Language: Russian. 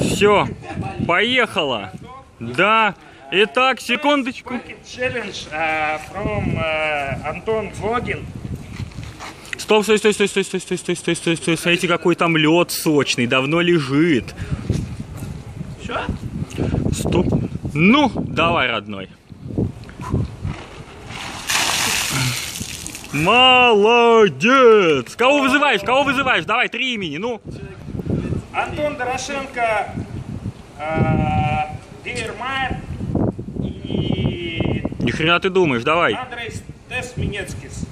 Все, поехала. Да. Итак, секундочку. Uh, from uh, Антон Вогин. Стоп, стой, стой, стой, стой, стой, стой, стой, стой, стой, стой. Смотрите, какой там лед сочный, давно лежит. Что? Стоп. Ну, давай, родной. Молодец! Кого вызываешь? Кого вызываешь? Давай, три имени, ну. Антон Дорошенко, uh, Дейрмайер и Ни хрена ты думаешь, давай. Андрей Тесменецкис.